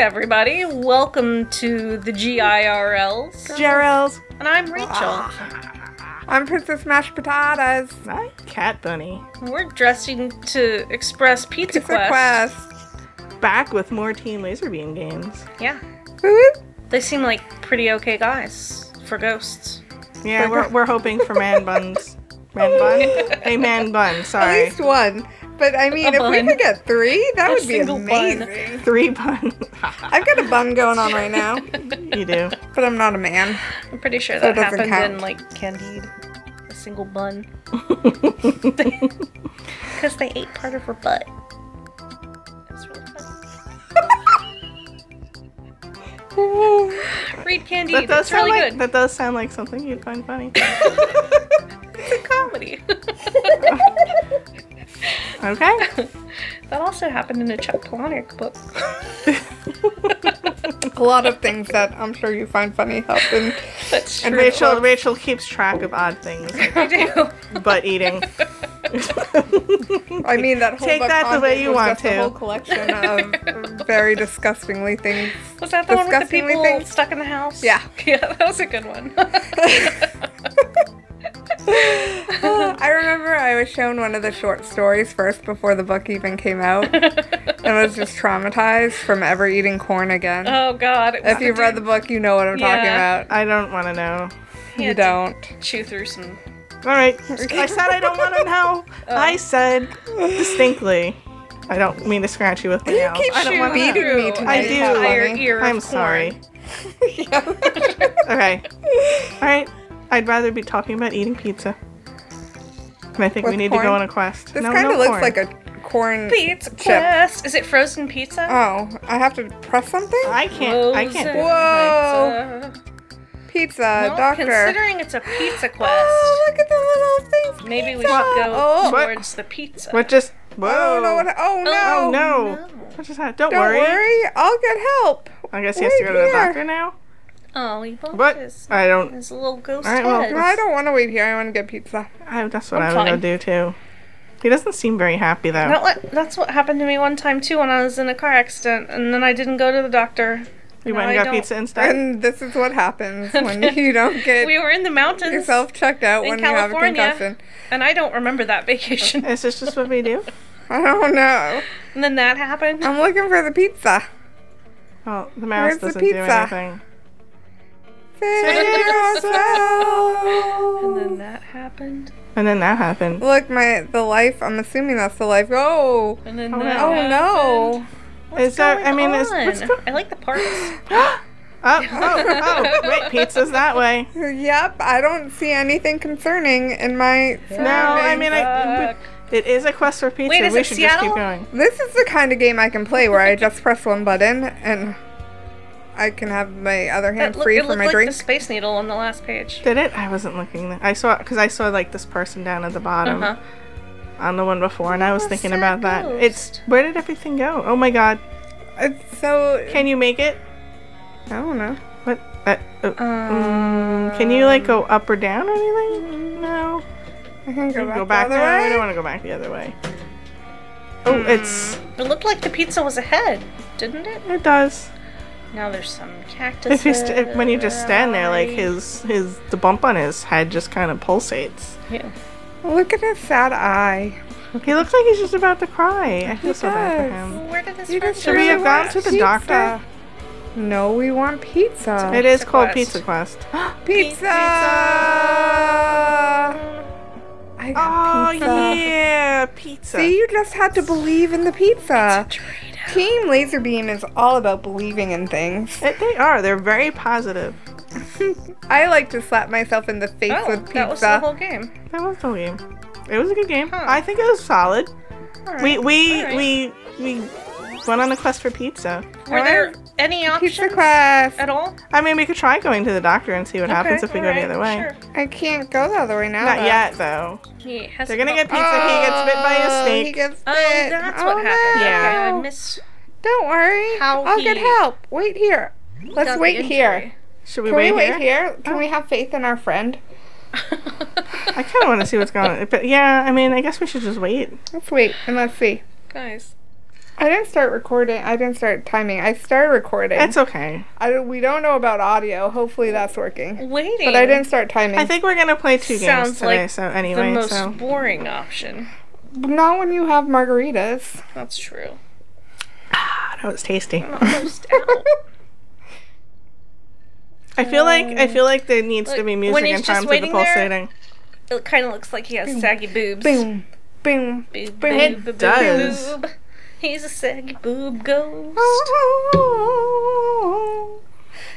everybody. Welcome to the GIRLs. Gerald. And I'm Rachael. Ah. I'm Princess Mashed Potatas. Hi, Catbunny. We're dressing to express Pizza, Pizza Quest. Quest. Back with more Team Lazerbeam games. Yeah. Woo! They seem like pretty okay guys for ghosts. Yeah, we're, we're hoping for man buns. Man bun? A man bun, sorry. At least one. But I mean, A if we bun. could get three, that A would be single bun. amazing. Three buns. I've got a bun going on right now, you do. but I'm not a man. I'm pretty sure So that it doesn't happened count. in like Candide. A single bun. Because they ate part of her butt. That's really funny. Read Candide. That does it's sound really like good. that does sound like something you'd find funny. It's a comedy. Okay. that also happened in a Chuck Palahniuk book. A lot of things that I'm sure you find funny happen. That's true. And. Rachael Rachael keeps track of odd things, I do. butt eating. I mean, that whole Take that the way you want to. A whole collection of very disgustingly things. Was that the one with the people things? stuck in the house? Yeah. Yeah, that was a good one. I remember I was shown one of the short stories first before the book even came out, and was just traumatized from ever eating corn again. oh god. if you've read the book, you know what I'm talking about. I don't want to know. He You don't. Chew through some. All right. I said I don't want to know. Oh. I said distinctly. I don't mean to scratch you with my You nails. keep I don't want beating to. me through tonight, I do. entire ear I'm corn. sorry. Yeah. Okay. All right. I'd rather be talking about eating pizza. And I think we With need to go on a quest. This no, kind of no looks corn. like a corn Pizza chip. Quest. Is it frozen pizza? Oh, I have to press something? I can't. I can't. Whoa. pizza. Pizza, Well, doctor. considering it's a pizza oh, quest, Oh, look at the little things. maybe we Pizza. should go Oh, What? towards the pizza. What just? Whoa. oh no! What, oh no! Oh no. no. What just happened? Don't, Don't worry. worry. I'll get help. I guess he has to go to the doctor now. Oh, he bumped What? his, I don't. his little ghost All right, well, head. No, I don't want to wait here. I want to get pizza. I, that's what I'm I would go do too. He doesn't seem very happy though. That what, that's what happened to me one time too when I was in a car accident, and then I didn't go to the doctor. you No, went and I got don't. pizza instead. And this is what happens when you don't get We were in the mountains, yourself checked out in when you have a concussion. and I don't remember that vacation. Is this just what we do? I don't know. and then that happened. I'm looking for the pizza. Well, the mouse Where's the doesn't do pizza? anything. Save yourself. And then that happened. And then that happened. Look, my the life. I'm assuming that's the life. Oh, And then Oh, that no. oh happened. no. What's Is there? going I mean, is what's go- I like the parts. oh, oh, oh! Wait, pizza's that way. Yep, I don't see anything concerning in my. No, I mean, I. Fuck. It is a quest for pizza. Wait, is we it should just keep going. This is the kind of game I can play where I just press one button and I can have my other hand It, look, free it for looked my like drink. the space needle on the last page. Did it? I wasn't looking. There. I saw because I saw like this person down at the bottom Uh-huh. on the one before, and I was thinking sad about that. ghost. It's where did everything go? Oh my god! It's so. Can you make it? I don't know. What? Uh, uh, mm, can you like go up or down or anything? No. I can go back, Go back the there. other I don't want to go back the other way. Oh, it's It looked like the pizza was ahead, didn't it? it does. Now there's some cactus. If you st- if, when you just stand there, like his his the bump on his head just kind of pulsates. Yeah. Look at his sad eye. He looks like he's just about to cry. I feel so bad for him. Where did his You friend just Should we have gone to the pizza. doctor? No, we want pizza. It is Pizza called Quest. Pizza Quest. Pizza. I got oh pizza. yeah, pizza. See, you just had to believe in the pizza. Dorito. Team Lazerbeam is all about believing in things. It- they are. They're very positive. I like to slap myself in the face Oh, with that was the whole game. That was the whole game. It was a good game. Huh. I think it was solid. All right. We we All right. we we went on a quest for pizza. Were there any Pizza options quest. at all? I mean, we could try going to the doctor and see what happens if we all go the other way. Sure. I can't go the other way now. Not though. yet, though. He has They're gonna to get go- pizza. he gets bit by a Oh. He gets Oh, bit. that's Oh, what happened. no. Yeah. Okay, I miss. Don't worry. How I'll get help. Wait here. Let's wait here. Should we Can wait, we wait here? here? Can Oh. we have faith in our friend? I kind of want to see what's going on. But yeah, I mean, I guess we should just wait. Let's wait and let's see. Guys, I didn't start recording. I didn't start timing. I started recording. It's okay. I, we don't know about audio. Hopefully that's working. Waiting. But I didn't start timing. I think we're gonna play two games Sounds today. like so the anyway, most so boring option. Not when you have margaritas. That's true. that was tasty. Almost out. I feel like I feel like there needs to Look, be when music he's in just time to the waiting there, pulsating. It kind of looks like he has saggy boobs. Boom. Boom. Boob, Boom. boob, It boob, does. boob. He's a saggy boob ghost.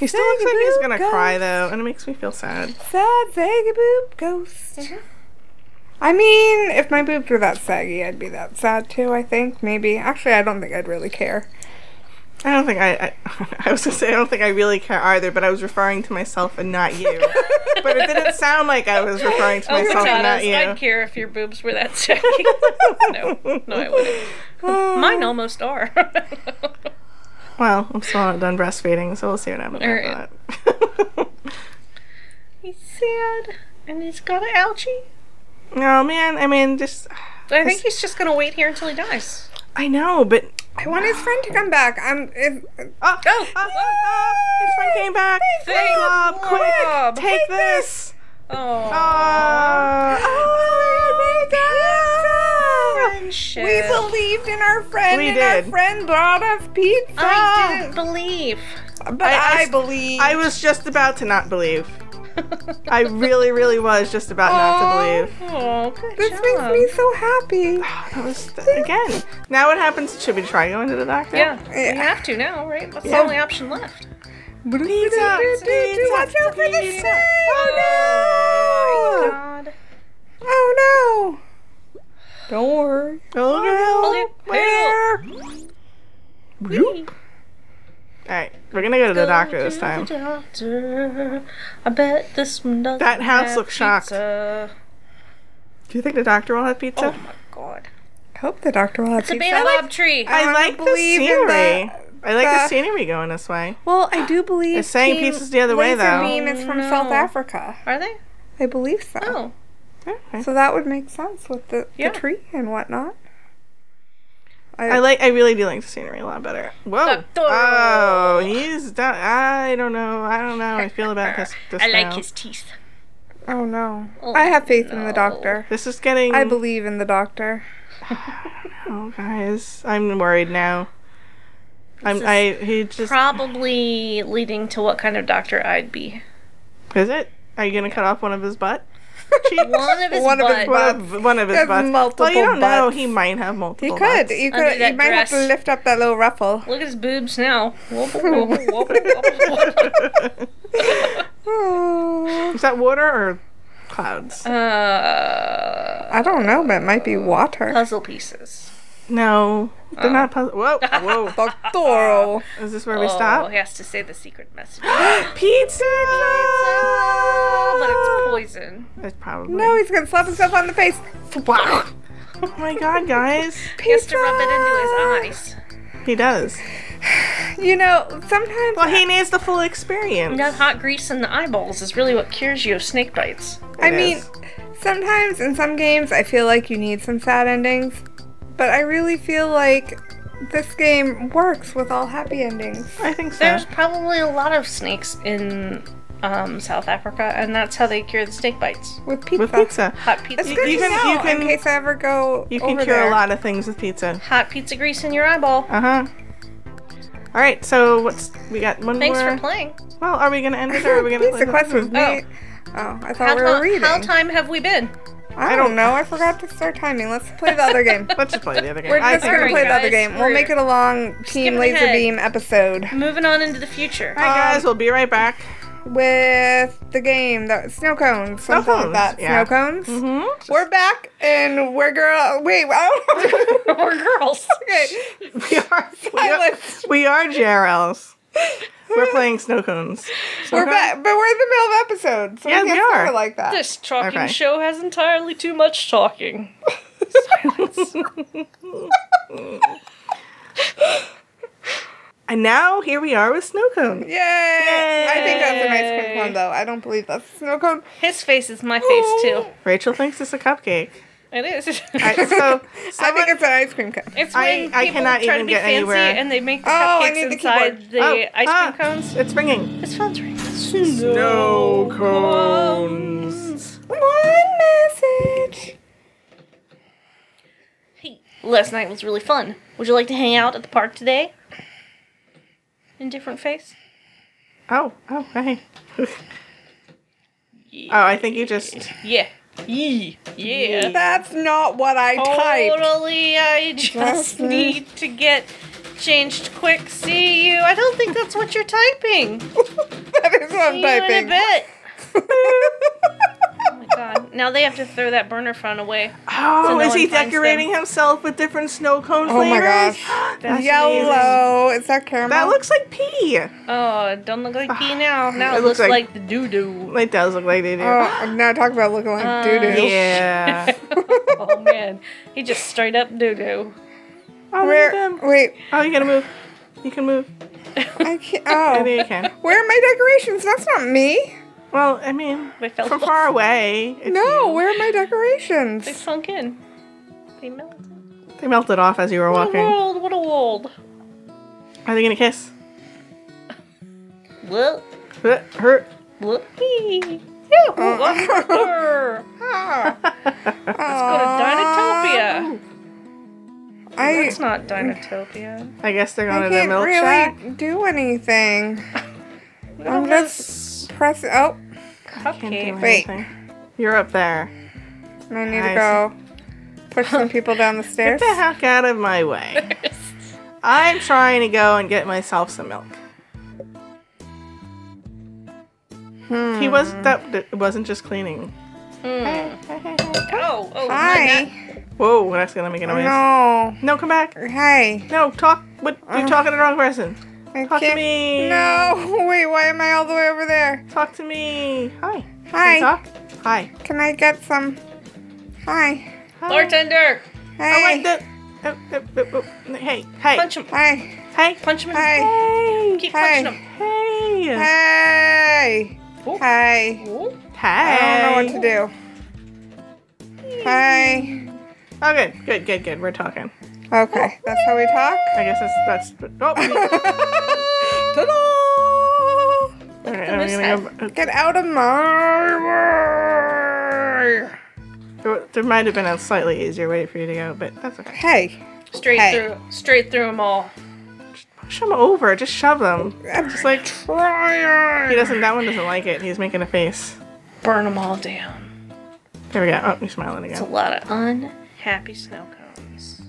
He still looks like he's gonna Saggy cry though, and it makes me feel sad. Sad saggy boob ghost. Mhm. I mean, if my boobs were that saggy, I'd be that sad too. I think maybe. Actually, I don't think I'd really care. I don't think I, I. I was gonna say I don't think I really care either, but I was referring to myself and not you. but it didn't sound like I was referring to Oh, myself and not you. I'd care if your boobs were that saggy. no, no, I wouldn't. Mine almost are. Well, I'm still not done breastfeeding, so we'll see what happens Alright. that. he's sad, and he's got an algae. No, man. I mean, just I think he's just gonna wait here until he dies. I know, but I want his friend to come back. I'm. If, oh, oh, oh, oh, his friend came back. Thank Bob, Bob. quick, take Take this. Oh, Oh, friendship. we believed in our friend, We and did. our friend brought us pizza. I didn't believe. but I believe. I was just about to not believe. I really, really was just about not to believe. Oh, good this job. makes me so happy. That was again. Now what happens? Should we try going to the doctor? Yeah, we have to now, right? That's Yeah. the only option left. Pizza, pizza, Watch out for the pizza. snake. Oh Oh god. no! Oh no! Don't worry. Oh no! Help, Where? All right, we're gonna go to the doctor this time. doctor. I bet this one doesn't That house have looks shocked. pizza. Do you think the doctor will have pizza? Oh my god. I hope the doctor will have pizza. It's a pizza. baobab tree. I wanna like the believe in scenery. the- I like the the- scenery going this way. Well, I do believe It's saying Team pizza's the other way, Lazer though. Beam is from No. South Africa. Are they? I believe so. Oh. Okay. So that would make sense with the, Yeah. the tree and whatnot. I like. I really do like the scenery a lot better. Whoa! Oh, he's done. I don't know. I don't know. I feel about this. this I like now. his teeth. Oh no. Oh, I have faith in the doctor. This is getting. I believe in the doctor. Oh, guys, I'm worried now. I'm. I. He just. Probably leading to what kind of doctor I'd be. is it? Are you gonna cut off one of his butt? One of his One of his butts. One of, his He butts. multiple well, you don't know. He might have multiple. He could. butts. You Under could. You that might have to lift up that little ruffle. Look at his boobs now. Wobble, wobble, wobble, wobble, wobble. Oh. is that water or clouds? Uh, I don't know, but it might be water. puzzle pieces. no, they're Oh. not. Puzzle- Whoa! Whoa! Doctoro. Is this where we oh, stop? he has to say the secret message. Pizza. but it's ah! poison. It's probably. No, he's gonna slap himself on the face. Wow. Oh my god, guys. He has to rub it into his eyes. He does. You know, sometimes Well, he needs the full experience. That hot grease in the eyeballs is really what cures you of snake bites. I mean, is. sometimes in some games I feel like you need some sad endings, but I really feel like this game works with all happy endings. I think so. There's probably a lot of snakes in um, South Africa, and that's how they cure the snake bites. With pizza. With pizza. Hot pizza. It's good you to can- know you can- in case I ever go You can over cure there. a lot of things with pizza. Hot pizza grease in your eyeball. Uh huh. All right, so what's we got one Thanks more? Thanks for playing. Well, are we gonna end it or are we gonna? Pizza questions. Oh. Oh, I thought How, we were ti- reading. how time have we been? I don't know. I forgot to start timing. Let's play the other game. Let's just play the other game. We're I just think gonna Alright, play the other guys, game. We'll we're make it a long Team skipping Lazer ahead. Beam episode Moving on into the future. Hi guys, we'll be right back. With the game that snow cones, Snow something like cones, that. yeah. Snow cones. Mm-hmm. We're back and we're girl. Wait, I. We're girls. okay. We are. We are, we are gIRLs. We're playing snow cones. Snow We're cones? back, but we're in the middle of episode, so Yeah, we we can't start are. like that. This talking Okay. show has entirely too much talking. And now here we are with snow cones. Yay! I think that's an ice cream cone though. I don't believe that's a snow cone. His face is my face too. Rachael thinks it's a cupcake. It is. I, so I think it's an ice cream cone. it's I- when I people cannot try even to be get fancy anywhere. and they make the Oh, cupcakes need the inside the Oh, ice ah, cream cones. It's ringing. This phone's ringing. Snow cones. One message. Hey, last night was really fun. Would you like to hang out at the park today? Indifferent face. Oh, oh, hey. oh, I think you just. Yeah. Yee. Yeah. That's not what I typed. Totally. I Just need- to get changed quick. See you. I don't think that's what you're typing. that is what I'm See you in a typing. bit. Oh my god. Now they have to throw that burner phone away. Oh, So no is he one finds decorating himself with different snow cone Oh my gosh. That's amazing. Yellow. Is that caramel? That looks like pee. Oh, it don't look like pee now. Now It it, looks looks, like- like, the doo doo. It does look like they do. Oh, now talk about looking like Uh, doo doo. yeah. oh man, he just straight up doo doo. Oh, look at Where? them. Wait, Oh, you gotta move. You can move. I can't. Oh, think you can. where are my decorations? That's not me. Well, I mean, They fell from far away. No, you. where are my decorations? They sunk in. They melted. They melted off as you were What a walking. world! What a world! Are they gonna kiss? What? Hurt. What? Yeah. Uh, Let's go to Dinotopia. I That's not Dinotopia. I guess they're I going to the can't really do anything. I'm just pressing. Oh, Can't do cupcake. Wait. You're up there. and I need I to go push some people down the stairs. Get the heck out of my way. I'm trying to go and get myself some milk. Hmm. He was that it wasn't just cleaning. Hmm. Oh, oh, Hi. Whoa, that's gonna make a noise. No. No, come back. Hey, No, talk. What? You're Uh. talking to the wrong person. I Talk to can't- me. No. Wait. Why am I all the way over there? Talk to me. Hi. Can Hi. talk? Hi. Can I get some? Hi. Hi. Bartender, Oh, wait, Hey. the, oh, oh, oh, oh, hey, hey, punch him. Hi. hey, Punch him in Hi. hey, Keep Hey. punching him. hey, Hey. Oh. Hi. Oh. I don't know what to do. Hi. Oh, good, good, good, good. We're talking. Okay. That's how we talk. I guess that's that's. Oh, Ta-da! all right, I'm gonna go. Uh, Get out of my way! There, there might have been a slightly easier way for you to go, but that's okay. Hey, Straight Hey. through, straight through them all. Push them over. Just shove them. I'm Just like trying. he doesn't. That one doesn't like it. He's making a face. Burn them all down. There we go. Oh, he's smiling again. It's a lot of unhappy snow cones.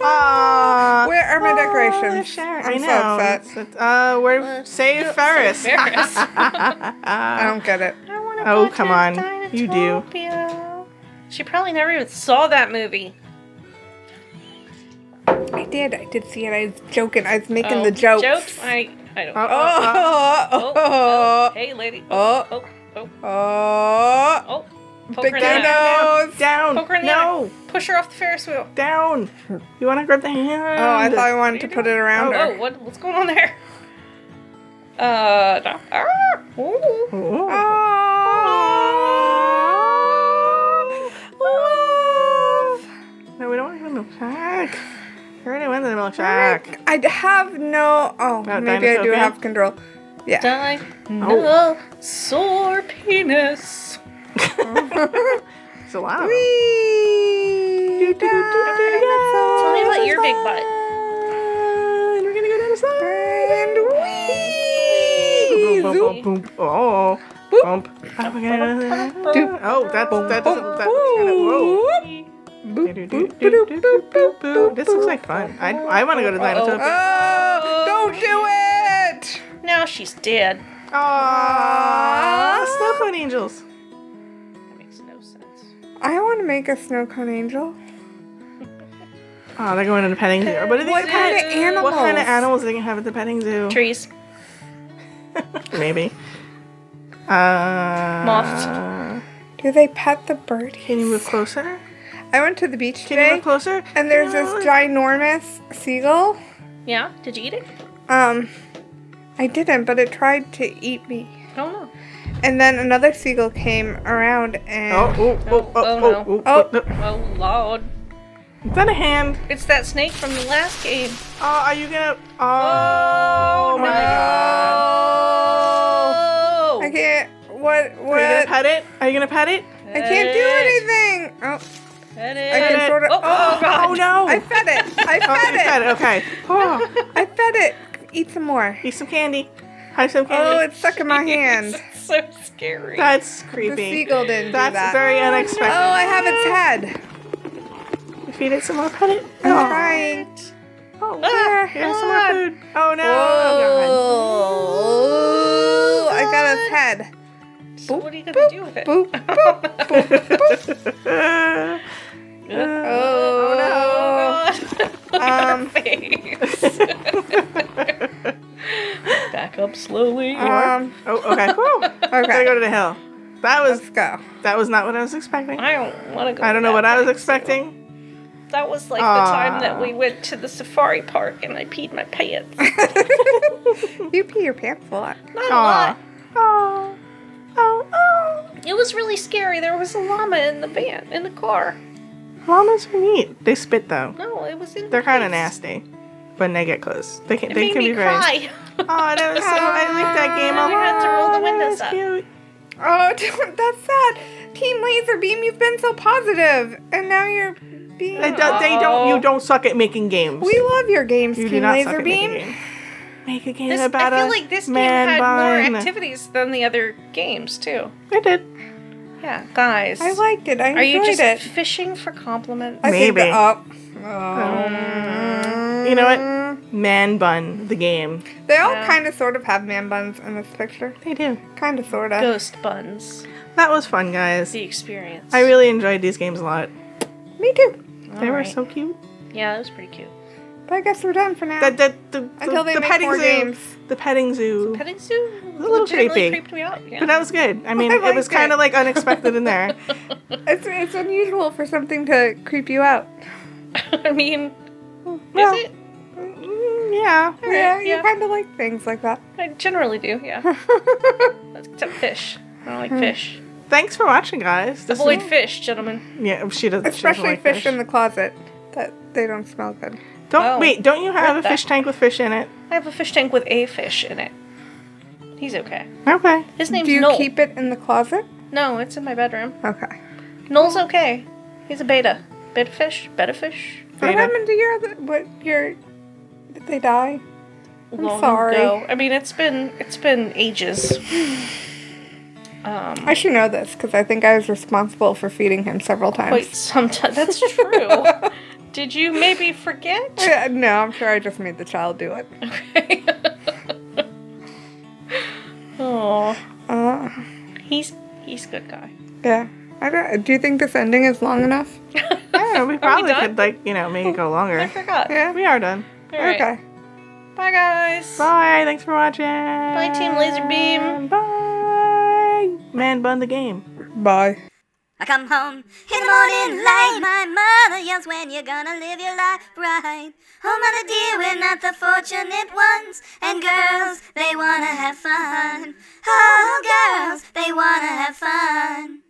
Aww. Where are my Oh, decorations? they're. I'm I so know. upset. It's- uh, we're Uh, save Ferris. save Ferris. I don't get it. Oh, come on. You do. She probably never even saw that movie. I did. I did see it. I was joking. I was making Oh, the jokes. Jokes? I, I don't. Oh, know. oh, Oh, Oh, oh, oh, oh, hey, lady. Oh. oh, oh, oh. oh. Poke Big her in the eye. nose. Down. Poke her in the No. eye. Push her off the Ferris wheel. Down. You want to grab the hand? Oh, I thought I wanted to What are put you it around Oh, her. oh, what, what's going on there? Uh, da- ah, ooh. Oh. Oh. No, we don't want to go to the milk. You already went to the milk shack. I have no. Oh, Uh, maybe I do have control. Yeah. Dinosaur penis. It's a lot do, Tell me about your big butt. And we're gonna go down the slide. And Boom, whee! boom, boom, boom. Oh, Boop. bump. Oh, we're gonna go Doop. Oh, that that doesn't. That kind of whoa. Boop, boop, boop, do, boop, do, boop, boop. This looks like fun. I I want to go to. Dinotopia. Oh, don't do it! Now she's dead. Aww, snow cone angels. I want to make a snow cone angel. Oh, they're going to the petting zoo. What are these? What kind of animals? What kind of animals are they gonna have at the petting zoo? Trees. Maybe. Uh, Moths. Do they pet the bird? Can you move closer? I went to the beach Can you move closer? and there's No. this ginormous seagull. Yeah? Did you eat it? Um, I didn't, but it tried to eat me. I don't know. and then another seagull came around and Oh, oh, oh, oh, Oh, oh, no. oh, Oh. oh, Oh lord. Is that a hand? It's that snake from the last game. Oh, are you gonna? Oh, oh, oh my god. Oh! I can't. What? Are you gonna What? pet it? Are you gonna pet it? I can't do anything. Oh, Pet I it. can sort of. Oh, oh, oh, God. Oh no! I fed it. I Oh, fed you fed it. it. Okay. Oh, I fed it. Eat some more. eat some candy. Have some candy. Oh, it's stuck in my hand. It's so scary. That's creepy. The seagull didn't That's do that. very unexpected. Oh, I have its head. You Feed it some more. Pet it. I'm Oh, trying. oh Ah, here's some more food. Oh no! Oh, I got its head. so what are you gonna do with it? Boop, boop, boop. God. Oh, no. Um, face. Back up slowly. Um, oh, okay. Whew. Gotta go to the hill. That was Let's go. that was not what I was expecting. I don't want to go. I don't to know what I was expecting. so- That was like Aw. the time that we went to the safari park and I peed my pants. you pee your pants a lot. Not a lot. Oh. Oh. Oh. It was really scary. There was a llama in the van, in the car. Llamas are neat. They spit though. No, it was in. They're kind of nasty when they get close. They can. It they made can me be very. cry. Oh, that was so. I like that game a lot. You had to roll the windows was up. cute. Oh, that's sad. Team Lazerbeam, you've been so positive, and now you're being. They don't, they don't. You don't suck at making games. We love your games, you Team not suck Lazerbeam. Make a game about it. This, I about feel like this game had bun. more activities than the other games too. It did. Yeah, guys. I liked it. I Are you just it. fishing for compliments? I think Maybe. the, oh, oh. You know what? Mm. Man bun the game. They all Yeah. kind of sort of have man buns in this picture. They do. Kind of sort of. Ghost buns. That was fun, guys. The experience. I really enjoyed these games a lot. Me too. They were Alright. so cute. Yeah, that was pretty cute. But I guess we're done for now. The, the, the, Until the, they the make petting more zoo. games. The petting zoo. Petting zoo a little creepy. creeped me out. Yeah. But that was good. I mean, I it was liked kind of like unexpected in there. It's, it's unusual for something to creep you out. I mean, Well, is it? Mm, yeah. yeah, you yeah. kind of like things like that. I generally do. Yeah. Except fish. I don't like Hmm. fish. Thanks for watching, guys. This Avoid is- fish, gentlemen. Yeah, she doesn't. she doesn't Especially like fish, in the closet. That they don't smell good. Don't Oh. wait. Don't you have Read a that. fish tank with fish in it? I have a fish tank with a fish in it. He's okay. Okay. His name's Do you Noel. keep it in the closet? No, it's in my bedroom. Okay. Noel's okay. He's a betta. Betta fish? Betta fish? What happened to your other? What your? Did they die? I'm Long sorry. ago. I mean, it's been it's been ages. Um, I should know this because I think I was responsible for feeding him several times. quite some time. That's true. Did you maybe forget? Uh, no, I'm sure I just made the child do it. Okay. oh, Uh, he's he's a good guy. yeah. I don't, do you think this ending is long enough? I don't know. We probably done? could like you know make it go longer. I longer. forgot. Yeah. We are done. All right. Okay. Bye, guys. Bye. Thanks for watching. Bye, Team Lazerbeam. Bye. Man bun the game. Bye. I come home in the morning light. My mother yells when you're gonna live your life right. Oh, mother dear, we're not the fortunate ones. And girls, they wanna have fun. Oh, girls, they wanna have fun.